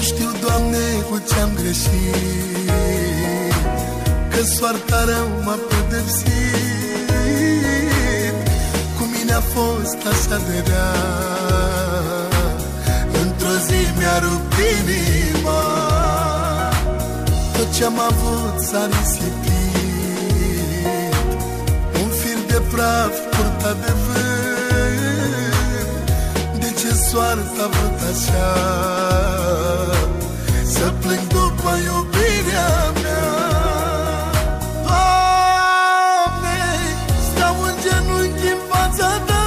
Nu știu, Doamne, cu ce-am greșit Că soarta rău m-a pedepsit. Cu mine a fost așa de rea. Într-o zi mi-a rupt inima. Tot ce-am avut s-a risipit. Un fir de praf purtat de vânt De ce soarta a vrut așa Să plâng după iubirea mea. Doamne, stau în genunchi în fața ta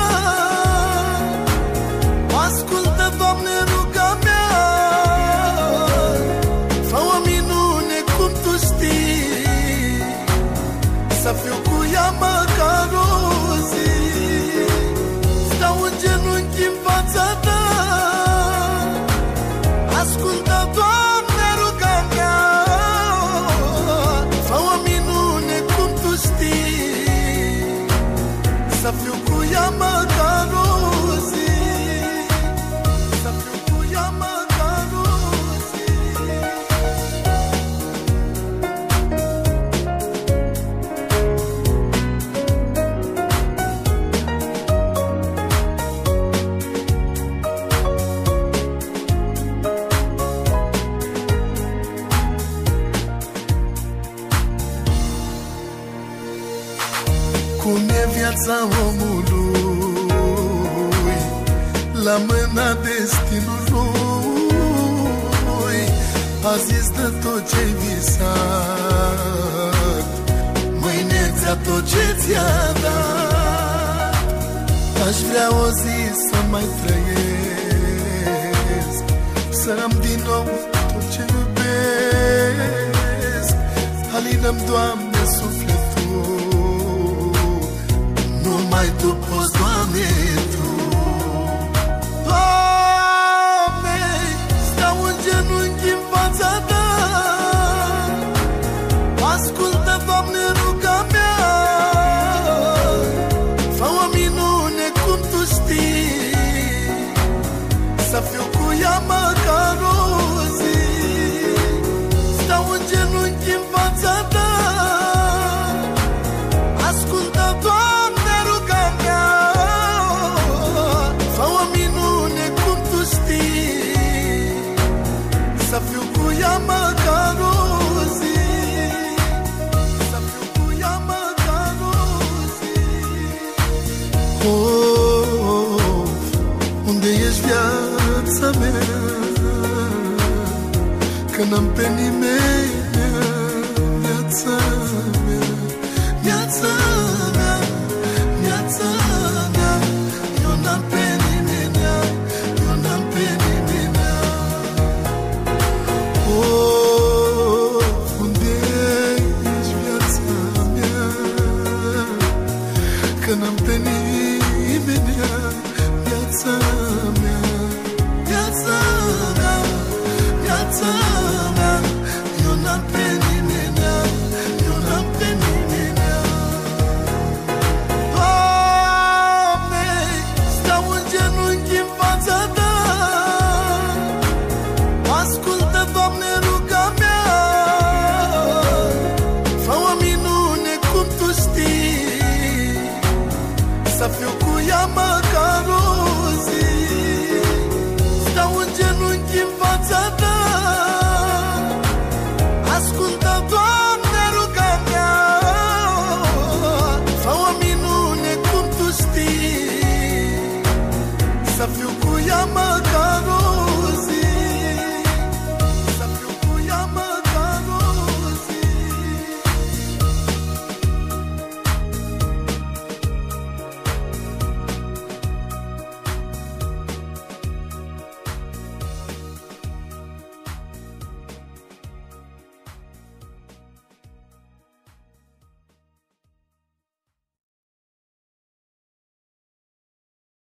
Cum e viața omului? La mâna destinului A zis de tot ce-ai visat. Mâine ți-a tot ce ți-a dat. Aș vrea o zi să mai trăiesc. Să am din nou tot ce iubesc. Alinăm, Doamne, sufletul yeah. Viața mea Că n-am pe nimeni Viața mea Viața mea Viața mea. Eu n-am pe nimeni Eu n-am pe nimeni. Oh, unde ești viața mea Că n-am pe nimeni Viața mea Viața mea Viața desafio Cuiabá,